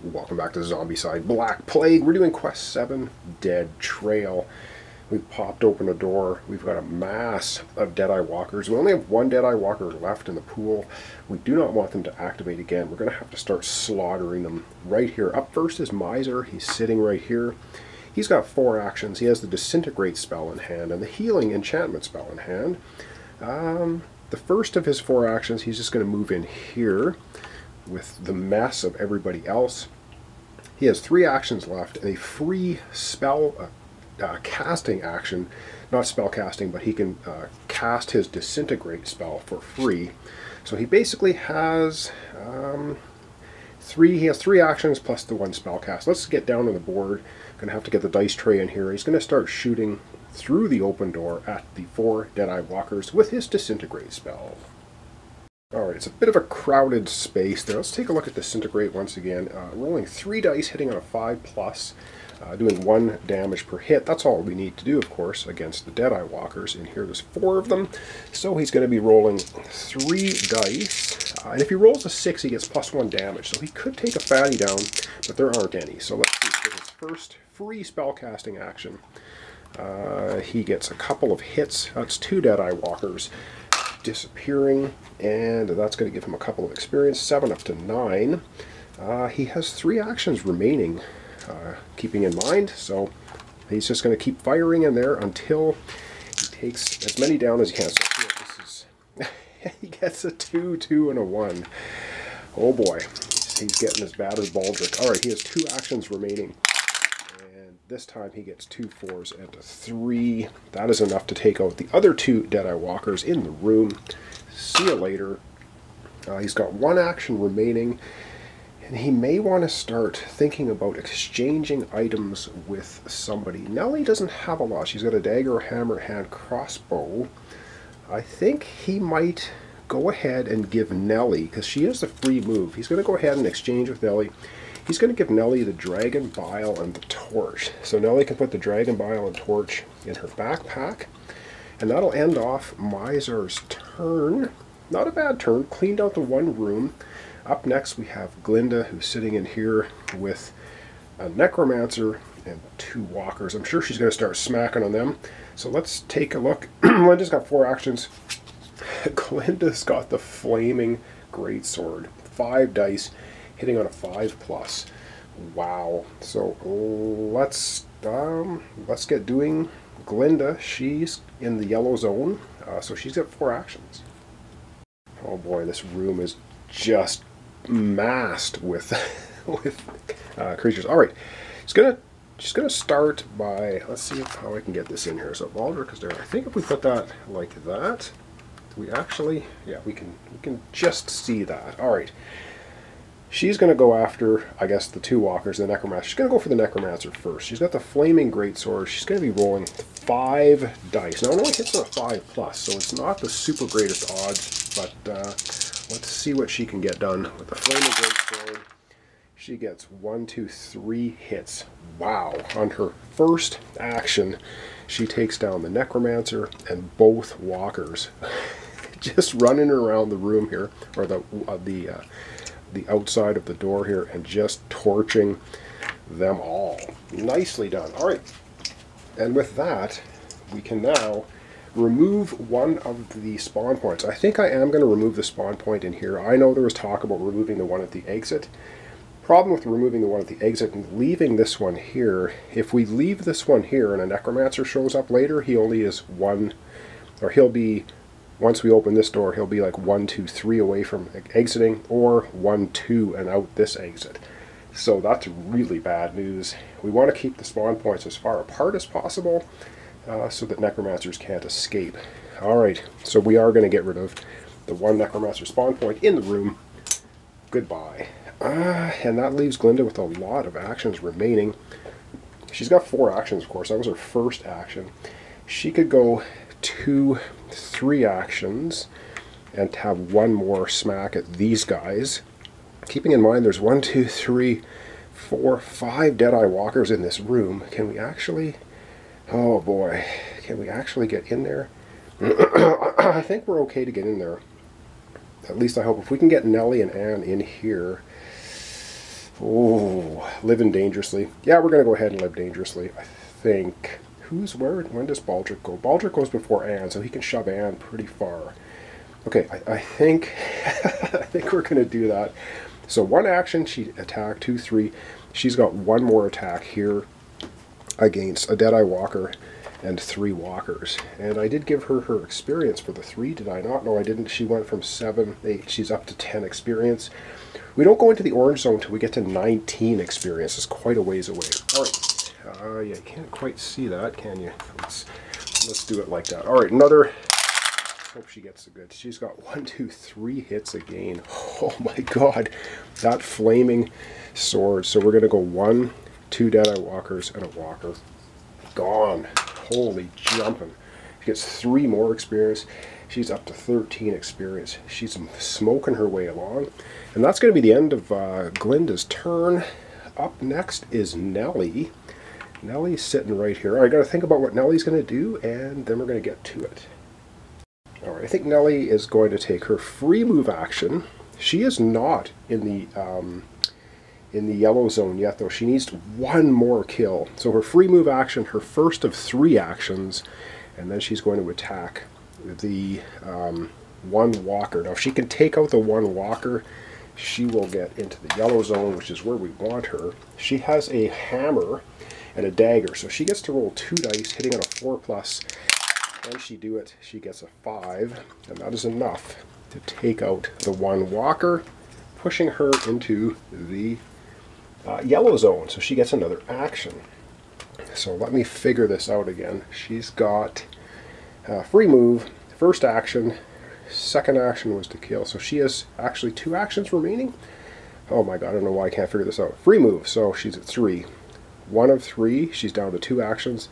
Welcome back to Zombicide Black Plague. We're doing Quest 7 Dead Trail. We've popped open a door. We've got a mass of Deadeye Walkers. We only have one Deadeye Walker left in the pool. We do not want them to activate again. We're going to have to start slaughtering them right here. Up first is Miser. He's sitting right here. He's got four actions. He has the Disintegrate spell in hand and the Healing Enchantment spell in hand. Um, the first of his four actions, he's just going to move in here with the mess of everybody else. He has three actions left and a free spell uh, uh, casting action, not spell casting, but he can uh, cast his disintegrate spell for free. So he basically has um, three. He has three actions plus the one spell cast. Let's get down on the board. Gonna have to get the dice tray in here. He's gonna start shooting through the open door at the four Deadeye Walkers with his disintegrate spell. Alright, it's a bit of a crowded space there. Let's take a look at Disintegrate once again. Uh, rolling three dice, hitting on a 5 plus, uh, doing one damage per hit. That's all we need to do, of course, against the Deadeye Walkers. In here there's four of them, so he's going to be rolling three dice. Uh, and if he rolls a 6, he gets plus one damage. So he could take a fatty down, but there aren't any. So let's see, for his first free spellcasting action, uh, he gets a couple of hits. That's two Deadeye Walkers disappearing, and that's going to give him a couple of experience, 7 up to 9. Uh, he has three actions remaining, uh, keeping in mind, so he's just going to keep firing in there until he takes as many down as he can. So is, he gets a 2, 2, and a 1. Oh boy, he's getting as bad as Baldric. Alright, he has two actions remaining. This time he gets two fours and a three. That is enough to take out the other two Deadeye Walkers in the room. See you later. Uh, he's got one action remaining, and he may want to start thinking about exchanging items with somebody. Nellie doesn't have a lot. She's got a dagger, hammer, hand, crossbow. I think he might go ahead and give Nellie, because she is a free move. He's going to go ahead and exchange with Nellie. He's going to give Nellie the Dragon Bile and the Torch. So Nellie can put the Dragon Bile and Torch in her backpack. And that'll end off Miser's turn. Not a bad turn. Cleaned out the one room. Up next we have Glinda who's sitting in here with a Necromancer and two Walkers. I'm sure she's going to start smacking on them. So let's take a look. Glinda's got four actions. Glinda's got the Flaming Greatsword. Five dice hitting on a 5 plus. Wow. So let's um, let's get doing Glinda. She's in the yellow zone, uh, so she's got four actions. Oh boy, this room is just massed with with uh, creatures. All right, she's gonna she's gonna start by let's see how I can get this in here. So Baldric is there. I think if we put that like that, we actually yeah we can we can just see that. All right. She's going to go after, I guess, the two walkers, the necromancer. She's going to go for the necromancer first. She's got the flaming greatsword. She's going to be rolling five dice. Now, it only hits on a five plus, so it's not the super greatest odds, but uh, let's see what she can get done with the flaming greatsword. She gets one, two, three hits. Wow. On her first action, she takes down the necromancer and both walkers. Just running around the room here, or the, uh, the uh, the outside of the door here and just torching them all. Nicely done. All right. And with that, we can now remove one of the spawn points. I think I am going to remove the spawn point in here. I know there was talk about removing the one at the exit. Problem with removing the one at the exit and leaving this one here, if we leave this one here and a necromancer shows up later, he only is one, or he'll be once we open this door, he'll be like one, two, three away from exiting, or one, two, and out this exit. So that's really bad news. We want to keep the spawn points as far apart as possible uh, so that necromancers can't escape. Alright, so we are going to get rid of the one necromancer spawn point in the room. Goodbye. Uh, and that leaves Glinda with a lot of actions remaining. She's got four actions, of course. That was her first action. She could go two, three actions and have one more smack at these guys. Keeping in mind there's one, two, three, four, five Deadeye Walkers in this room. Can we actually... Oh boy. Can we actually get in there? I think we're okay to get in there. At least I hope. If we can get Nellie and Anne in here... Oh, living dangerously. Yeah, we're going to go ahead and live dangerously. I think. Who's where? and When does Baldric go? Baldric goes before Anne, so he can shove Anne pretty far. Okay, I, I think I think we're going to do that. So one action, she attack, two, three. She's got one more attack here against a Deadeye Walker and three walkers. And I did give her her experience for the three, did I not? No, I didn't. She went from seven, eight, she's up to 10 experience. We don't go into the orange zone until we get to 19 experience. It's quite a ways away. All right. Uh, yeah, you can't quite see that, can you? Let's, let's do it like that. All right, another. Hope she gets a good. She's got one, two, three hits again. Oh my god. That flaming sword. So we're going to go one, two Deadeye Walkers, and a Walker. Gone. Holy jumping. She gets three more experience. She's up to 13 experience. She's smoking her way along. And that's going to be the end of uh, Glinda's turn. Up next is Nellie. Nellie's sitting right here. I got to think about what Nellie's going to do, and then we're going to get to it. All right, I think Nellie is going to take her free move action. She is not in the um, in the yellow zone yet, though. She needs one more kill. So her free move action, her first of three actions, and then she's going to attack the um, one walker. Now, if she can take out the one walker, she will get into the yellow zone, which is where we want her. She has a hammer and a dagger, so she gets to roll two dice, hitting on a four plus. When she do it, she gets a five, and that is enough to take out the one walker, pushing her into the uh, yellow zone, so she gets another action. So let me figure this out again. She's got uh, free move, first action, second action was to kill. So she has actually two actions remaining. Oh my god, I don't know why I can't figure this out. Free move, so she's at three. One of three, she's down to two actions.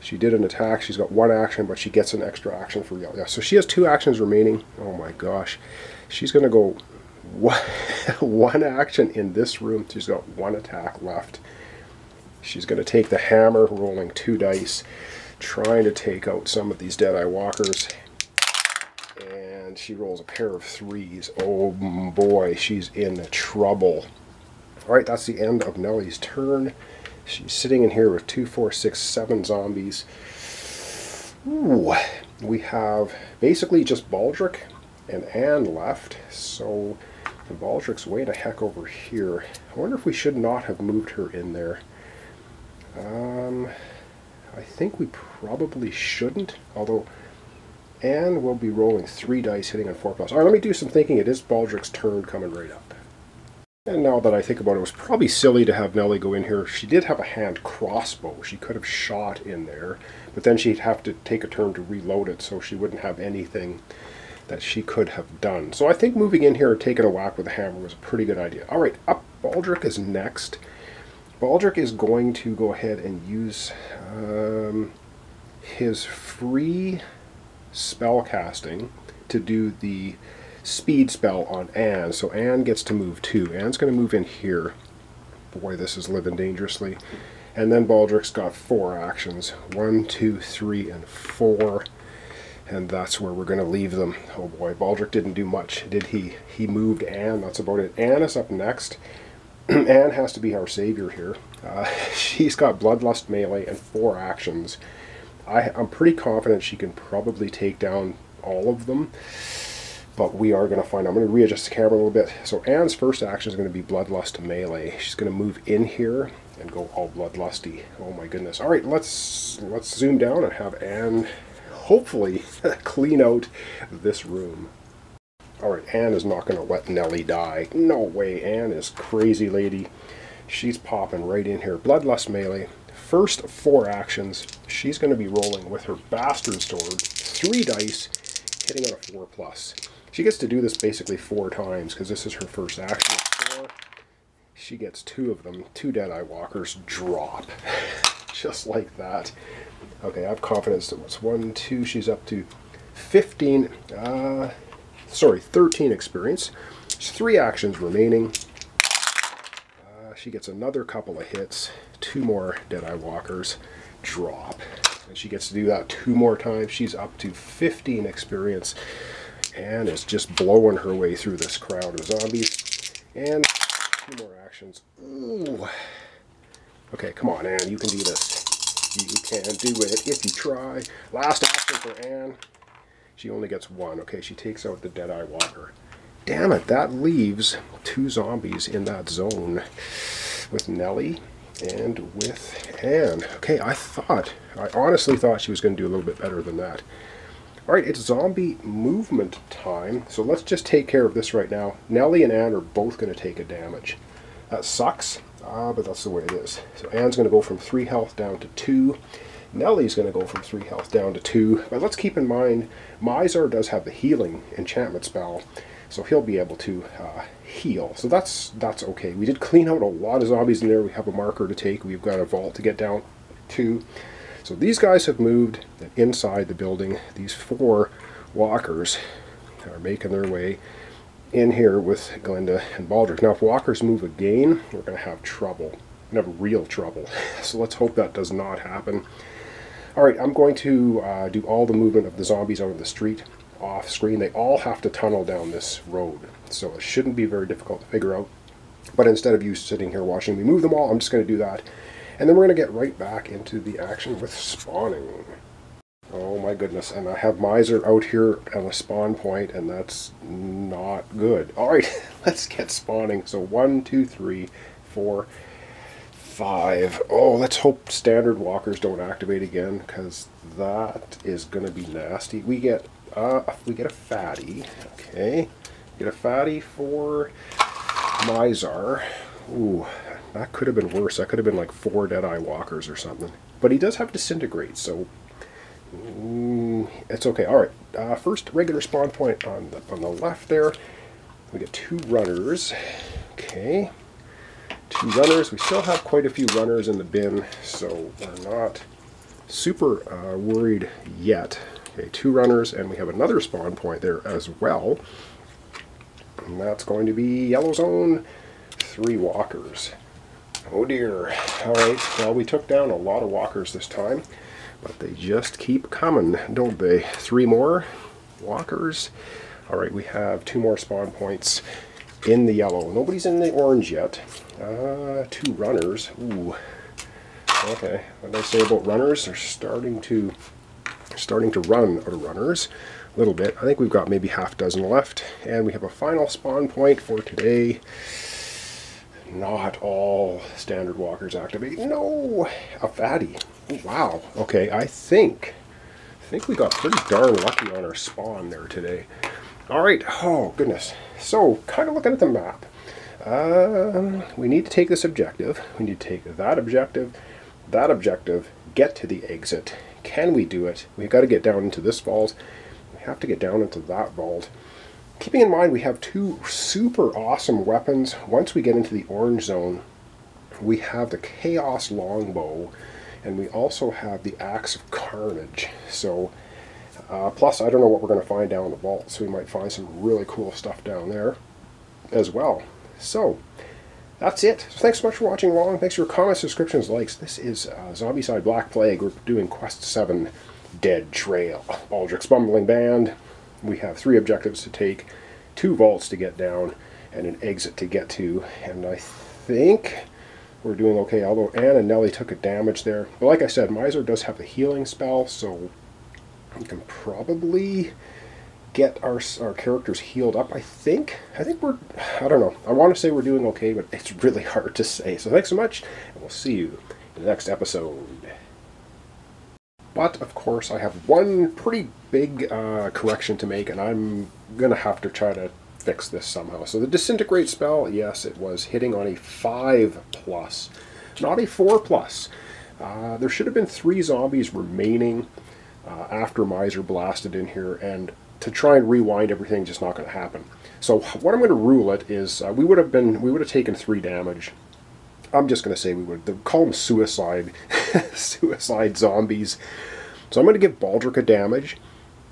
She did an attack, she's got one action, but she gets an extra action for yellow. Yeah, so she has two actions remaining. Oh my gosh. She's going to go one action in this room. She's got one attack left. She's going to take the hammer, rolling two dice, trying to take out some of these Deadeye Walkers. And she rolls a pair of threes. Oh boy, she's in trouble. All right, that's the end of Nellie's turn. She's sitting in here with two, four, six, seven zombies. Ooh, we have basically just Baldric and Anne left. So and Baldric's way the heck over here. I wonder if we should not have moved her in there. Um, I think we probably shouldn't, although Anne will be rolling three dice, hitting on four plus. All right, let me do some thinking. It is Baldric's turn coming right up. And now that I think about it, it was probably silly to have Nellie go in here. She did have a hand crossbow. She could have shot in there, but then she'd have to take a turn to reload it, so she wouldn't have anything that she could have done. So I think moving in here and taking a whack with a hammer was a pretty good idea. All right, up Baldric is next. Baldric is going to go ahead and use um, his free spell casting to do the speed spell on Anne. So Anne gets to move too. Anne's going to move in here. Boy, this is living dangerously. And then Baldric's got four actions. One, two, three, and four and that's where we're going to leave them. Oh boy, Baldric didn't do much, did he? He moved Anne, that's about it. Anne is up next. Anne has to be our savior here. Uh, she's got Bloodlust melee and four actions. I, I'm pretty confident she can probably take down all of them, but we are going to find I'm going to readjust the camera a little bit. So Anne's first action is going to be Bloodlust melee. She's going to move in here and go all bloodlusty. Oh my goodness. All right, let's let's zoom down and have Anne hopefully clean out this room. Alright, Anne is not going to let Nellie die. No way, Anne is crazy lady. She's popping right in here. Bloodlust melee. First four actions, she's going to be rolling with her bastard sword. Three dice, hitting on a four plus. She gets to do this basically four times because this is her first action. She gets two of them. Two Deadeye Walkers drop. Just like that. Okay, I have confidence that what's one, two, she's up to 15, uh, sorry, 13 experience. There's three actions remaining. Uh, she gets another couple of hits, two more Deadeye Walkers, drop. And she gets to do that two more times. She's up to 15 experience and is just blowing her way through this crowd of zombies. And Two more actions. Ooh. Okay, come on, Anne. You can do this. You can do it if you try. Last action for Anne. She only gets one. Okay, she takes out the Deadeye Walker. Damn it, that leaves two zombies in that zone with Nellie and with Anne. Okay, I thought, I honestly thought she was going to do a little bit better than that. Alright, it's zombie movement time, so let's just take care of this right now. Nellie and Anne are both going to take a damage. That sucks, ah, but that's the way it is. So Anne's going to go from 3 health down to 2. Nellie's going to go from 3 health down to 2. But let's keep in mind, Mizar does have the healing enchantment spell, so he'll be able to uh, heal. So that's that's okay. We did clean out a lot of zombies in there. We have a marker to take. We've got a vault to get down to. So these guys have moved inside the building. These four walkers are making their way in here with Glinda and Baldric. Now if walkers move again, we're going to have trouble. We're going to have real trouble. So let's hope that does not happen. Alright, I'm going to uh, do all the movement of the zombies out of the street off screen. They all have to tunnel down this road, so it shouldn't be very difficult to figure out. But instead of you sitting here watching me move them all, I'm just going to do that. And then we're going to get right back into the action with spawning. Oh my goodness, and I have Mizar out here at a spawn point, and that's not good. Alright, let's get spawning. So one, two, three, four, five. Oh, let's hope standard walkers don't activate again, because that is going to be nasty. We get uh, we get a fatty. Okay, get a fatty for Mizar. Ooh, that could have been worse. That could have been like four Deadeye Walkers or something. But he does have Disintegrate, so mm, it's okay. All right, uh, first regular spawn point on the, on the left there. We get two runners. Okay, two runners. We still have quite a few runners in the bin, so we're not super uh, worried yet. Okay, two runners, and we have another spawn point there as well. And that's going to be yellow zone, three walkers. Oh dear. Alright, well we took down a lot of walkers this time, but they just keep coming, don't they? Three more walkers. Alright, we have two more spawn points in the yellow. Nobody's in the orange yet. Uh, two runners. Ooh. Okay, what did I say about runners? They're starting to starting to run out of runners a little bit. I think we've got maybe half dozen left, and we have a final spawn point for today. Not all standard walkers activate. No, a fatty. Wow. Okay, I think I think we got pretty darn lucky on our spawn there today. All right. Oh goodness. So, kind of looking at the map. Um, we need to take this objective. We need to take that objective, that objective, get to the exit. Can we do it? We've got to get down into this vault. We have to get down into that vault. Keeping in mind we have two super awesome weapons. Once we get into the orange zone, we have the Chaos Longbow, and we also have the Axe of Carnage. So, uh, plus I don't know what we're going to find down in the vault, so we might find some really cool stuff down there as well. So, that's it. Thanks so much for watching along. Thanks for your comments, subscriptions, likes. This is uh, Zombicide Black Plague. We're doing Quest 7 Dead Trail. Baldric's Bumbling Band. We have three objectives to take, two vaults to get down, and an exit to get to. And I think we're doing okay, although Anne and Nelly took a damage there. But like I said, Miser does have the healing spell, so we can probably get our, our characters healed up. I think, I think we're, I don't know. I want to say we're doing okay, but it's really hard to say. So thanks so much, and we'll see you in the next episode. But, of course, I have one pretty big uh, correction to make, and I'm going to have to try to fix this somehow. So the Disintegrate spell, yes, it was hitting on a 5 plus, not a 4 plus. Uh, there should have been three zombies remaining uh, after Miser blasted in here, and to try and rewind everything just not going to happen. So what I'm going to rule it is uh, we would have been we would have taken three damage. I'm just going to say we would they call them suicide suicide zombies. So I'm going to give Baldric a damage.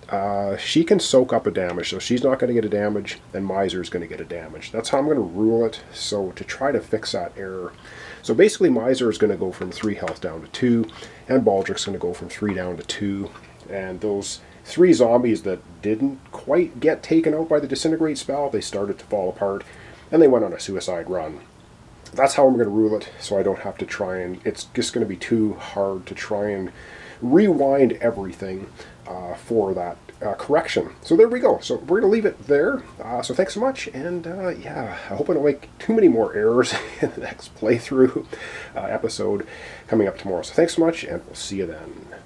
Uh, she can soak up a damage, so she's not going to get a damage, and Mizar is going to get a damage. That's how I'm going to rule it. So to try to fix that error. So basically Miser is going to go from 3 health down to 2, and Baldric's going to go from 3 down to 2. And those three zombies that didn't quite get taken out by the disintegrate spell, they started to fall apart, and they went on a suicide run. That's how I'm going to rule it so I don't have to try and it's just going to be too hard to try and rewind everything uh, for that uh, correction. So there we go. So we're going to leave it there. Uh, so thanks so much. And uh, yeah, I hope I don't make too many more errors in the next playthrough uh, episode coming up tomorrow. So thanks so much, and we'll see you then.